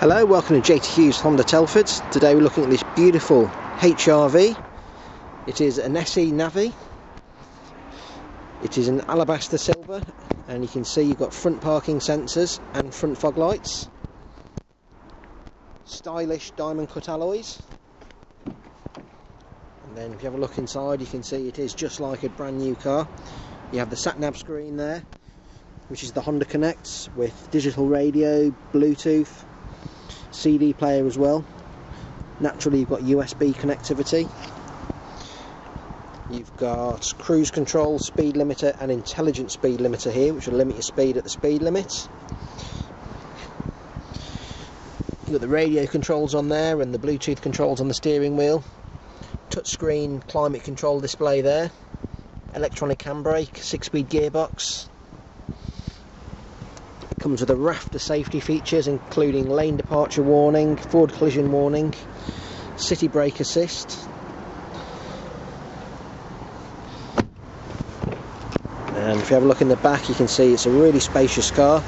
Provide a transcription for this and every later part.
Hello, welcome to JT Hughes Honda Telford. Today we're looking at this beautiful HRV. It is an SE Navi. It is an alabaster silver and you can see you've got front parking sensors and front fog lights. Stylish diamond cut alloys. And then if you have a look inside you can see it is just like a brand new car. You have the sat nav screen there which is the Honda Connect with digital radio, Bluetooth, CD player as well. Naturally you've got USB connectivity. You've got cruise control, speed limiter and intelligent speed limiter here which will limit your speed at the speed limit. You've got the radio controls on there and the Bluetooth controls on the steering wheel. Touchscreen climate control display there. Electronic handbrake, 6-speed gearbox, comes with a raft of safety features including lane departure warning, forward collision warning, city brake assist. And if you have a look in the back you can see it's a really spacious car.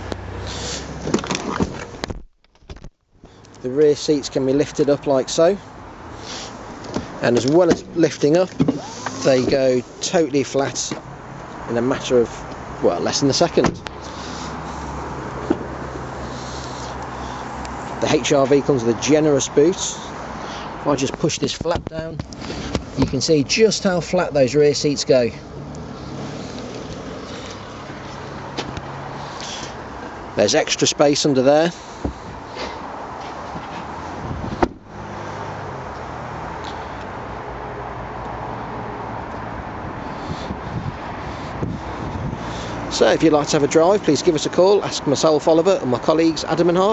The rear seats can be lifted up like so. And as well as lifting up, they go totally flat in a matter of, well, less than a second. The HRV comes with a generous boot. If I just push this flap down, you can see just how flat those rear seats go. There's extra space under there. So if you'd like to have a drive, please give us a call, ask myself, Oliver, and my colleagues Adam and Harvey.